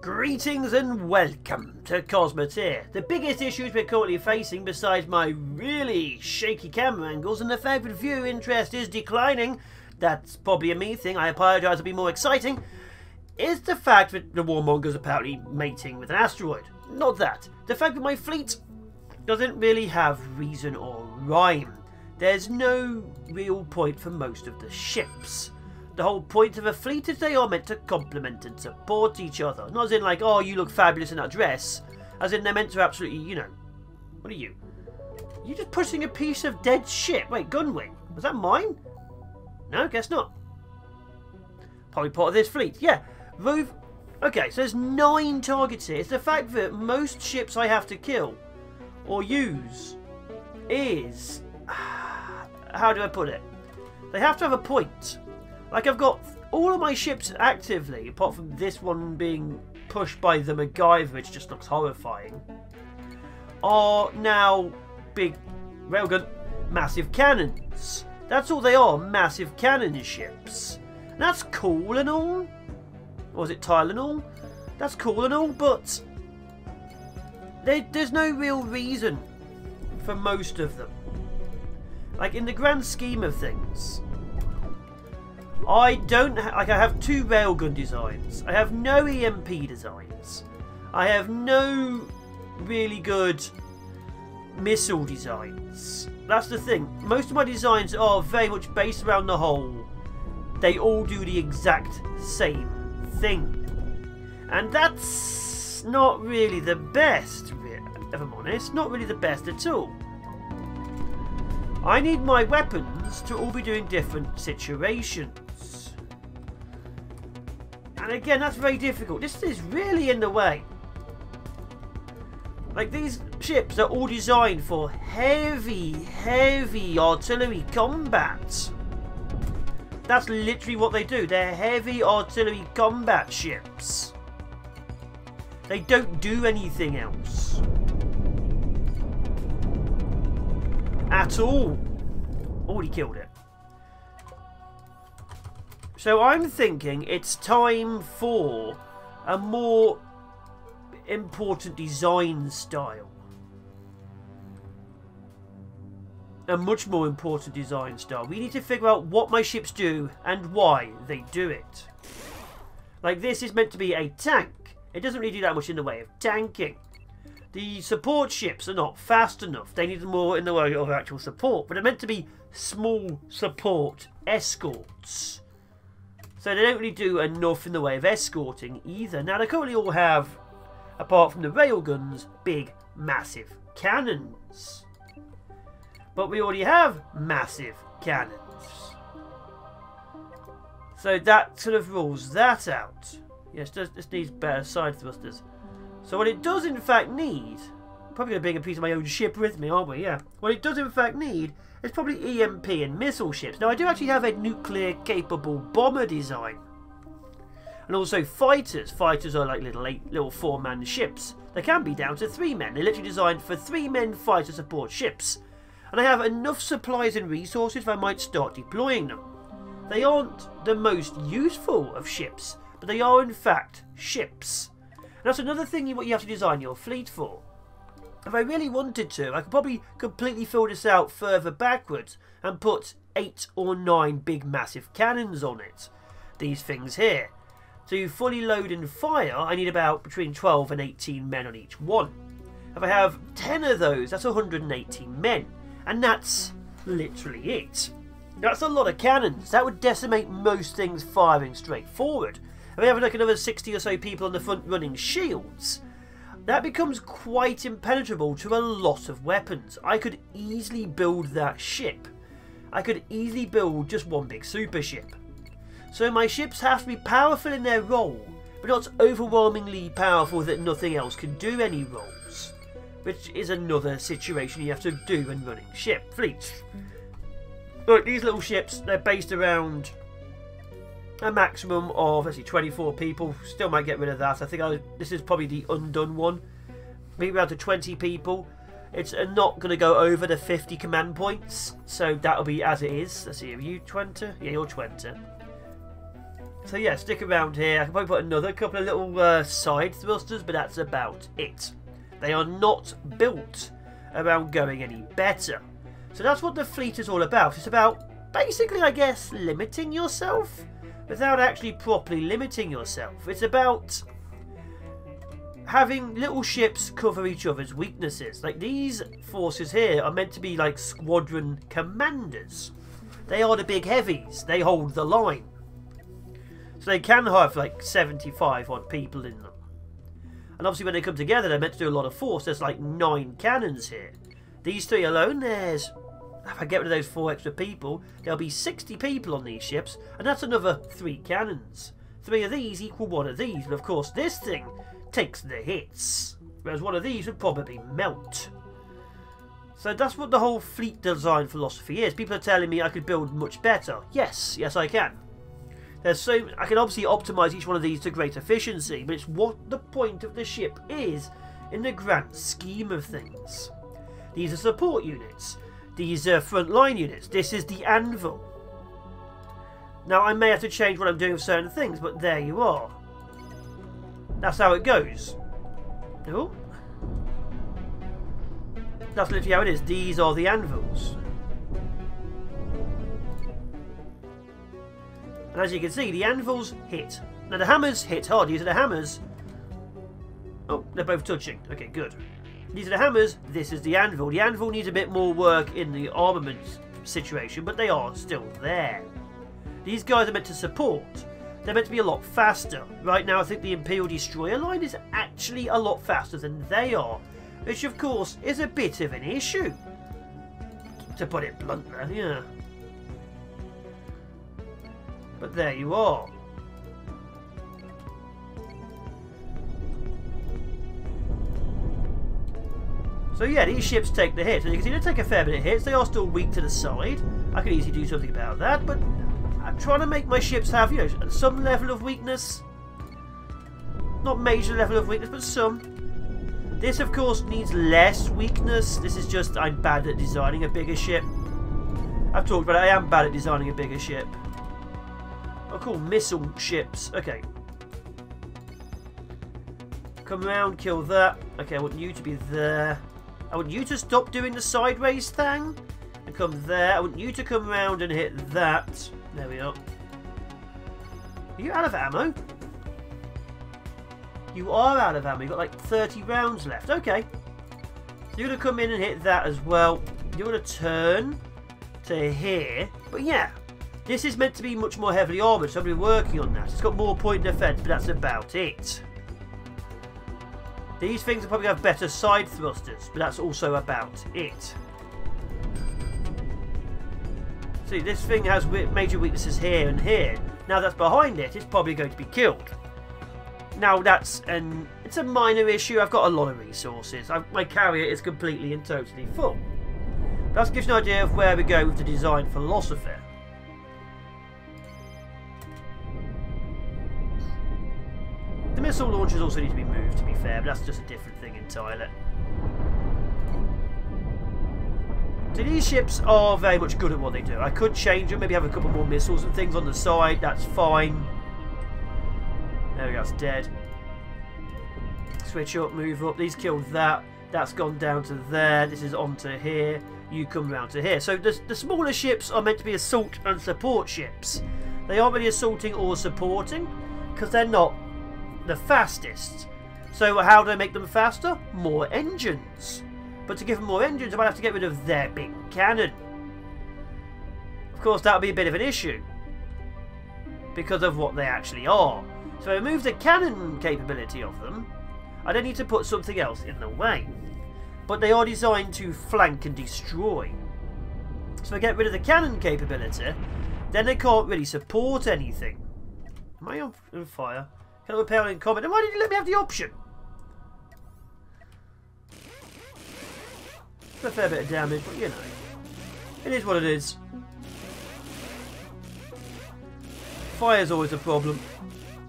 Greetings and welcome to Cosmoteer. The biggest issues we're currently facing, besides my really shaky camera angles and the fact that viewer interest is declining, that's probably a me thing, I apologise to be more exciting, is the fact that the warmonger's apparently mating with an asteroid. Not that. The fact that my fleet doesn't really have reason or rhyme. There's no real point for most of the ships. The whole point of a fleet is they are meant to complement and support each other. Not as in like, oh, you look fabulous in that dress. As in they're meant to absolutely, you know. What are you? You're just pushing a piece of dead shit. Wait, Gunwing. Was that mine? No, guess not. Probably part of this fleet. Yeah. Rove. Okay, so there's nine targets here. It's the fact that most ships I have to kill or use is... How do I put it? They have to have a point. Like I've got all of my ships actively, apart from this one being pushed by the MacGyver, which just looks horrifying, are now big railgun massive cannons. That's all they are, massive cannon ships. That's cool and all. Or is it Tylenol? That's cool and all, but they, there's no real reason for most of them. Like in the grand scheme of things, I don't like. I have two railgun designs. I have no EMP designs. I have no really good missile designs. That's the thing. Most of my designs are very much based around the whole. They all do the exact same thing, and that's not really the best. If I'm honest, not really the best at all. I need my weapons to all be doing different situations. And again, that's very difficult. This is really in the way. Like, these ships are all designed for heavy, heavy artillery combat. That's literally what they do. They're heavy artillery combat ships. They don't do anything else. At all. Already killed it. So I'm thinking it's time for a more important design style. A much more important design style. We need to figure out what my ships do and why they do it. Like this is meant to be a tank. It doesn't really do that much in the way of tanking. The support ships are not fast enough. They need more in the way of actual support. But they're meant to be small support escorts. So they don't really do enough in the way of escorting either. Now they currently all have, apart from the railguns, big, massive cannons. But we already have massive cannons. So that sort of rules that out. Yes, this, needs better side thrusters. So what it does in fact need, probably going to bring a piece of my own ship with me, aren't we? Yeah. What it does in fact need is probably EMP and missile ships. Now, I do actually have a nuclear-capable bomber design. And also fighters. Fighters are like little eight, little four-man ships. They can be down to three men. They're literally designed for three-men fighter support ships. And I have enough supplies and resources if I might start deploying them. They aren't the most useful of ships, but they are in fact ships. And that's another thing what you have to design your fleet for. If I really wanted to, I could probably completely fill this out further backwards and put eight or nine big massive cannons on it. These things here. To fully load and fire, I need about between 12 and 18 men on each one. If I have 10 of those, that's 118 men. And that's literally it. That's a lot of cannons. That would decimate most things firing straight forward. If I have like another 60 or so people on the front running shields, that becomes quite impenetrable to a lot of weapons. I could easily build that ship. I could easily build just one big super ship. So my ships have to be powerful in their role, but not overwhelmingly powerful that nothing else can do any roles. Which is another situation you have to do when running ship fleets. Look, these little ships, they're based around a maximum of let's see 24 people still might get rid of that I think I, this is probably the undone one maybe around to 20 people it's uh, not going to go over the 50 command points so that'll be as it is let's see are you 20 yeah you're 20 So yeah, stick around here. I can probably put another couple of little uh, side thrusters, but that's about it. They are not built around going any better. So that's what the fleet is all about. It's about basically, I guess, limiting yourself without actually properly limiting yourself. It's about having little ships cover each other's weaknesses. Like these forces here are meant to be like squadron commanders. They are the big heavies. They hold the line. So they can have like 75 odd people in them. And obviously when they come together they're meant to do a lot of force. There's like nine cannons here. These three alone, there's... If I get rid of those four extra people, there'll be 60 people on these ships. And that's another three cannons. Three of these equal one of these. and of course this thing takes the hits. Whereas one of these would probably melt. So that's what the whole fleet design philosophy is. People are telling me I could build much better. Yes, yes I can. There's so I can obviously optimize each one of these to great efficiency, but it's what the point of the ship is in the grand scheme of things. These are support units. These uh, front line units. This is the anvil. Now I may have to change what I'm doing with certain things, but there you are. That's how it goes. Oh. That's literally how it is. These are the anvils. And as you can see, the anvils hit. Now the hammers hit hard. These are the hammers. Oh, they're both touching. Okay, good. These are the hammers. This is the anvil. The anvil needs a bit more work in the armament situation, but they are still there. These guys are meant to support. They're meant to be a lot faster. Right now, I think the Imperial Destroyer line is actually a lot faster than they are, which of course is a bit of an issue. To put it bluntly, yeah. But there you are. So yeah, these ships take the hit. And you can see they take a fair bit of hits. They are still weak to the side. I could easily do something about that, but I'm trying to make my ships have, you know, some level of weakness. Not major level of weakness, but some. This, of course, needs less weakness. This is just I'm bad at designing a bigger ship. I've talked about it. I am bad at designing a bigger ship. I'll call missile ships. Okay. Come around, kill that. Okay, I want you to be there. I want you to stop doing the sideways thing. And come there. I want you to come around and hit that. There we are. Are you out of ammo? You are out of ammo. You've got like 30 rounds left. Okay. So you're going to come in and hit that as well. You're going to turn to here. But yeah, this is meant to be much more heavily armoured, so I've been working on that. It's got more point defence, but that's about it. These things will probably have better side thrusters, but that's also about it. See, this thing has major weaknesses here and here. Now that's behind it, it's probably going to be killed. Now that's an it's a minor issue. I've got a lot of resources. I, my carrier is completely and totally full. That gives you an idea of where we go with the design philosophy. The missile launchers also need to be moved, to be fair, but that's just a different thing entirely. So these ships are very much good at what they do. I could change them, maybe have a couple more missiles and things on the side, that's fine. There we go, it's dead. Switch up, move up. These killed that. That's gone down to there. This is onto here. You come round to here. So the, the smaller ships are meant to be assault and support ships. They aren't really assaulting or supporting because they're not the fastest. So how do I make them faster? More engines. But to give them more engines, I might have to get rid of their big cannon. Of course, that would be a bit of an issue. Because of what they actually are. So I remove the cannon capability of them. I don't need to put something else in the way. But they are designed to flank and destroy. So I get rid of the cannon capability. Then they can't really support anything. Am I on fire? Can I repair in? And why did you let me have the option? It's a fair bit of damage, but you know. It is what it is. Fire's always a problem.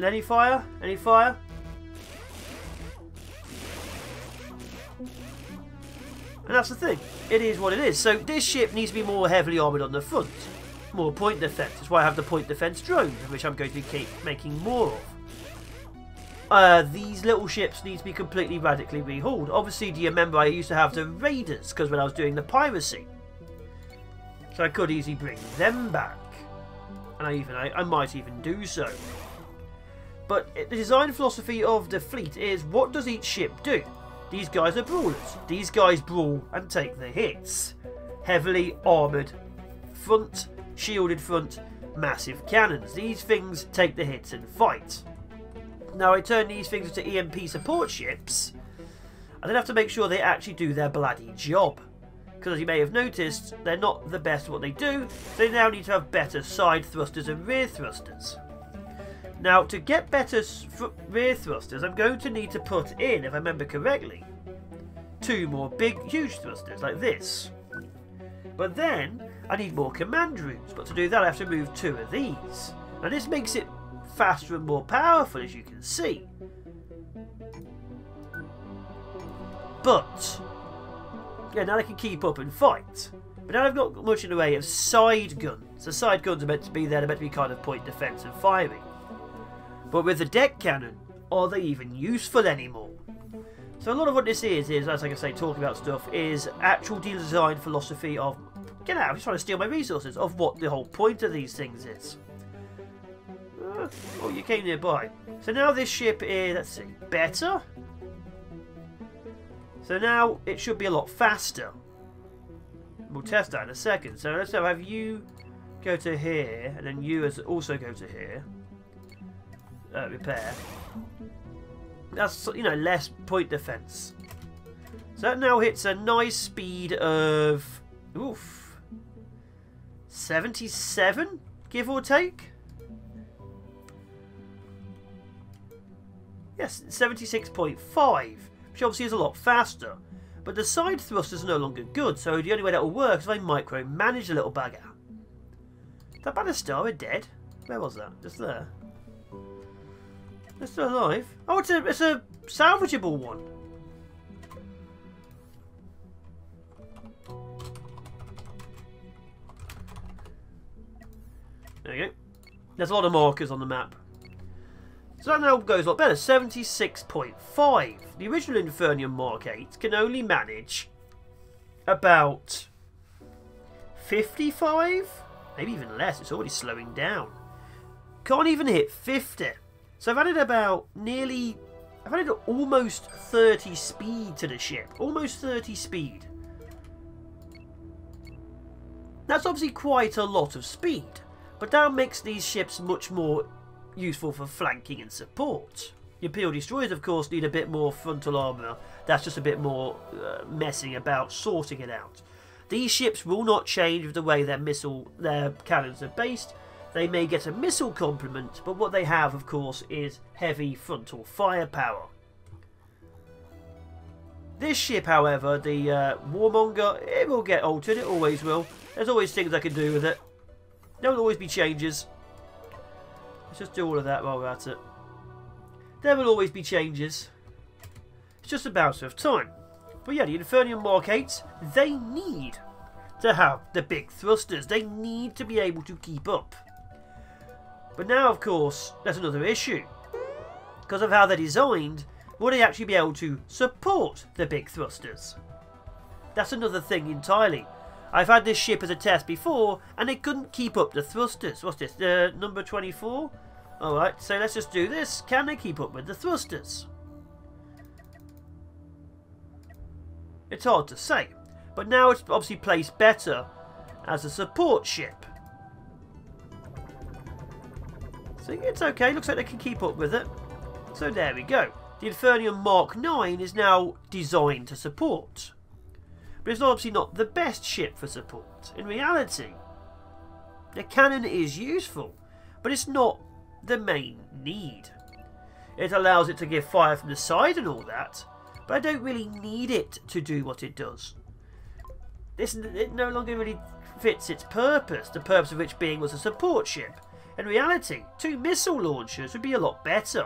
Any fire? Any fire? And that's the thing. It is what it is. So this ship needs to be more heavily armoured on the front. more point defense. That's why I have the point defense drones, which I'm going to keep making more of. Uh, these little ships need to be completely radically rehauled. Obviously, do you remember I used to have the raiders, because when I was doing the piracy. So I could easily bring them back. And I even I, I might even do so. But the design philosophy of the fleet is what does each ship do? These guys are brawlers. These guys brawl and take the hits. Heavily armoured front, shielded front, massive cannons. These things take the hits and fight. Now I turn these things into EMP support ships, and then have to make sure they actually do their bloody job. Because as you may have noticed, they're not the best at what they do, they now need to have better side thrusters and rear thrusters. Now, to get better rear thrusters, I'm going to need to put in, if I remember correctly, two more big, huge thrusters, like this. But then, I need more command rooms, but to do that I have to move two of these. Now this makes it faster and more powerful, as you can see. But, yeah, now they can keep up and fight. But now I've got much in the way of side guns. The side guns are meant to be there, they're meant to be kind of point defence and firing. But with the deck cannon, are they even useful anymore? So a lot of what this is, is, as I can say, talking about stuff, is actual design philosophy of, get out, he's trying to steal my resources, of what the whole point of these things is. Oh, you came nearby. So now this ship is, let's see, better? So now it should be a lot faster. We'll test that in a second. So let's have you go to here, and then you as also go to here. Uh, repair. That's, you know, less point defense. So that now hits a nice speed of... Oof. 77, give or take? Yes, 76.5, which obviously is a lot faster. But the side thrusters are no longer good, so the only way that will work is if I micromanage the little bugger. That Battlestar dead? Where was that? Just there. They're still alive. Oh, it's a, it's a salvageable one. There you go. There's a lot of markers on the map. So that now goes a lot better. 76.5. The original Infernium Mark 8 can only manage about 55? Maybe even less. It's already slowing down. Can't even hit 50. So I've added about nearly... I've added almost 30 speed to the ship. Almost 30 speed. That's obviously quite a lot of speed. But that makes these ships much more useful for flanking and support. Your Imperial Destroyers, of course, need a bit more frontal armour. That's just a bit more uh, messing about, sorting it out. These ships will not change the way their missile, their cannons are based. They may get a missile complement, but what they have, of course, is heavy frontal firepower. This ship, however, the uh, Warmonger, it will get altered. It always will. There's always things I can do with it. There will always be changes. Let's just do all of that while we're at it. There will always be changes. It's just a matter of time. But yeah, the Infernium Mark 8, they need to have the big thrusters. They need to be able to keep up. But now, of course, that's another issue. Because of how they're designed, will they actually be able to support the big thrusters? That's another thing entirely. I've had this ship as a test before, and it couldn't keep up the thrusters. What's this, uh, number 24? Alright, so let's just do this. Can they keep up with the thrusters? It's hard to say, but now it's obviously placed better as a support ship. So it's okay, looks like they can keep up with it. So there we go. The Infernium Mark 9 is now designed to support but it's obviously not the best ship for support. In reality, the cannon is useful, but it's not the main need. It allows it to give fire from the side and all that, but I don't really need it to do what it does. This it no longer really fits its purpose, the purpose of which being was a support ship. In reality, two missile launchers would be a lot better.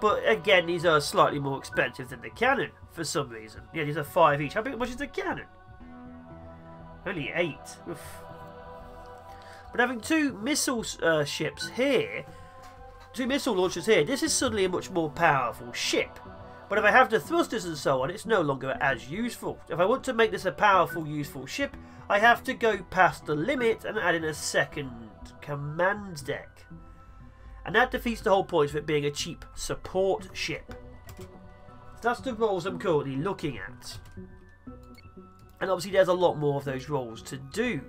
But again, these are slightly more expensive than the cannon for some reason. Yeah, these are five each. How big, much is the cannon? Only eight. Oof. But having two missile uh, ships here, two missile launchers here, this is suddenly a much more powerful ship. But if I have the thrusters and so on, it's no longer as useful. If I want to make this a powerful, useful ship, I have to go past the limit and add in a second command deck. And that defeats the whole point of it being a cheap support ship. That's the roles I'm currently looking at. And obviously there's a lot more of those roles to do.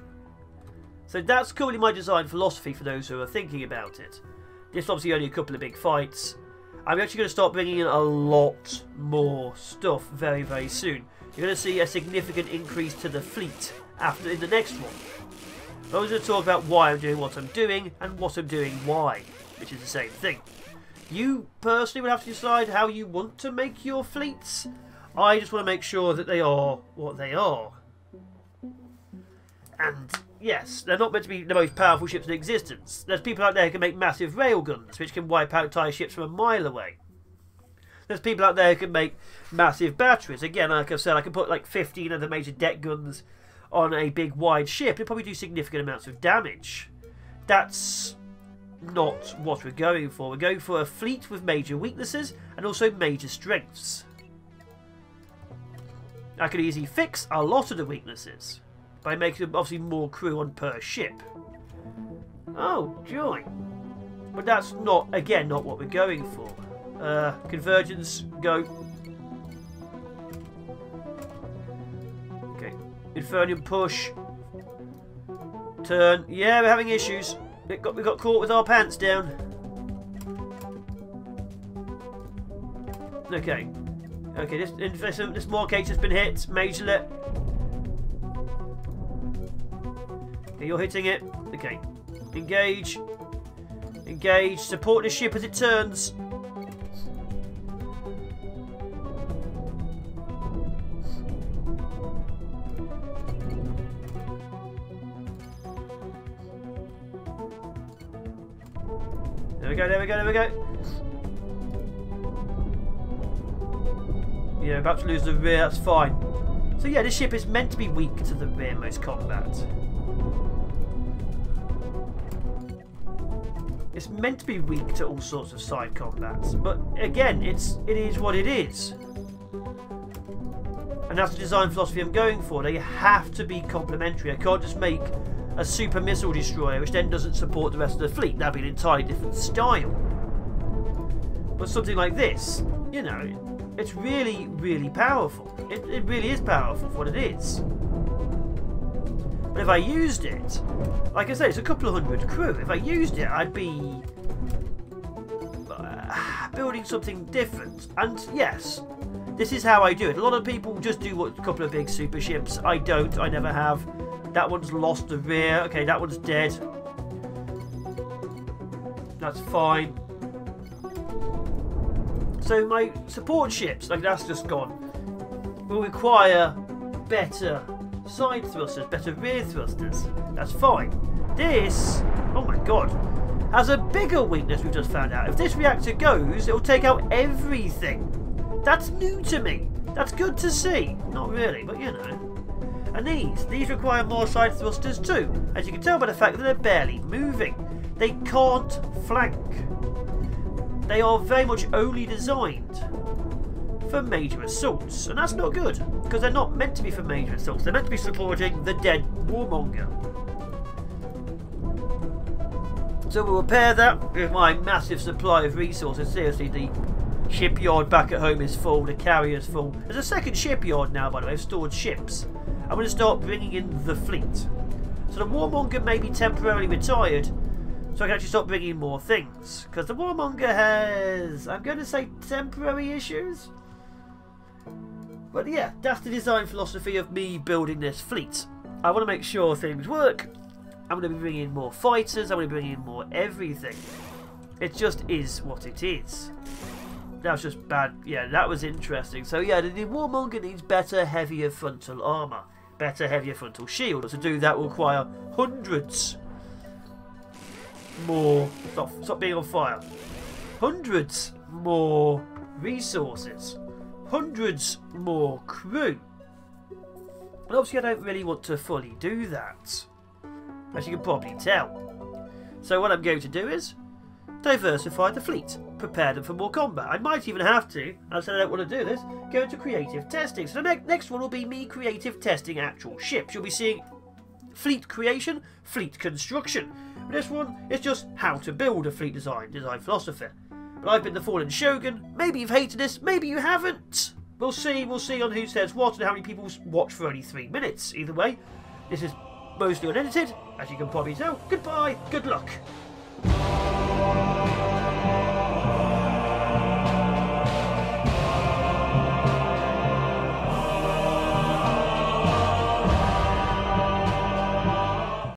So that's currently my design philosophy for those who are thinking about it. This obviously only a couple of big fights. I'm actually going to start bringing in a lot more stuff very, very soon. You're going to see a significant increase to the fleet after in the next one. I'm going to talk about why I'm doing what I'm doing and what I'm doing why, which is the same thing. You personally would have to decide how you want to make your fleets. I just want to make sure that they are what they are. And yes, they're not meant to be the most powerful ships in existence. There's people out there who can make massive railguns, which can wipe out entire ships from a mile away. There's people out there who can make massive batteries. Again, like I said, I can put like 15 of the major deck guns on a big wide ship. It'll probably do significant amounts of damage. That's not what we're going for. We're going for a fleet with major weaknesses and also major strengths. I could easily fix a lot of the weaknesses by making obviously more crew on per ship. Oh, joy. But that's not, again, not what we're going for. Uh, convergence, go. Okay. Infernium push. Turn. Yeah, we're having issues. We got, we got caught with our pants down. Okay. Okay, this, this, this has been hit majorly. Okay, you're hitting it. Okay. Engage. Engage. Support the ship as it turns. Go. Yeah, about to lose the rear, that's fine. So yeah, this ship is meant to be weak to the rearmost combat. It's meant to be weak to all sorts of side combats, but again, it's it is what it is. And that's the design philosophy I'm going for. They have to be complementary. I can't just make a super missile destroyer which then doesn't support the rest of the fleet. That'd be an entirely different style. But something like this, you know, it's really, really powerful. It, it really is powerful for what it is. But if I used it, like I say, it's a couple of hundred crew. If I used it, I'd be uh, building something different. And yes, this is how I do it. A lot of people just do what a couple of big super ships. I don't. I never have. That one's lost the rear. Okay, that one's dead. That's fine. So my support ships, like that's just gone, will require better side thrusters, better rear thrusters. That's fine. This, oh my god, has a bigger weakness we've just found out. If this reactor goes, it'll take out everything. That's new to me. That's good to see. Not really, but you know. And these, these require more side thrusters too, as you can tell by the fact that they're barely moving. They can't flank. They are very much only designed for major assaults, and that's not good, because they're not meant to be for major assaults. They're meant to be supporting the dead warmonger. So we'll repair that with my massive supply of resources. Seriously, the shipyard back at home is full, the carrier's full. There's a second shipyard now, by the way, of stored ships. I'm going to start bringing in the fleet. So the warmonger may be temporarily retired, so I can actually start bringing more things. Because the warmonger has, I'm going to say, temporary issues. But yeah, that's the design philosophy of me building this fleet. I want to make sure things work. I'm going to be bringing in more fighters. I'm going to be bringing in more everything. It just is what it is. That was just bad. Yeah, that was interesting. So yeah, the, the Warmonger needs better, heavier frontal armour. Better, heavier frontal shield. To do that will require hundreds more... Stop, stop being on fire. Hundreds more resources hundreds more crew. But obviously I don't really want to fully do that. As you can probably tell. So what I'm going to do is diversify the fleet, prepare them for more combat. I might even have to, as I don't want to do this, go into creative testing. So the ne next one will be me creative testing actual ships. You'll be seeing fleet creation, fleet construction. But this one is just how to build a fleet design, design philosophy. But I've been the Fallen Shogun. Maybe you've hated this, maybe you haven't. We'll see, we'll see on who says what and how many people watch for only three minutes. Either way, this is mostly unedited, as you can probably tell. Goodbye, good luck.